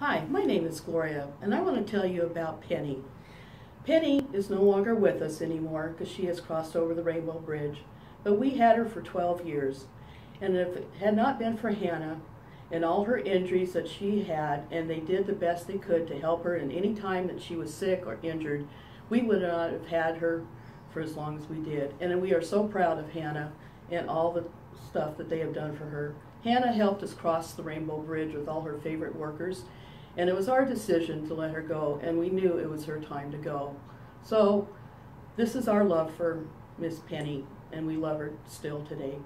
Hi, my name is Gloria, and I want to tell you about Penny. Penny is no longer with us anymore because she has crossed over the Rainbow Bridge, but we had her for 12 years. And if it had not been for Hannah and all her injuries that she had, and they did the best they could to help her in any time that she was sick or injured, we would not have had her for as long as we did. And we are so proud of Hannah and all the stuff that they have done for her. Hannah helped us cross the Rainbow Bridge with all her favorite workers, and it was our decision to let her go, and we knew it was her time to go. So, this is our love for Miss Penny, and we love her still today.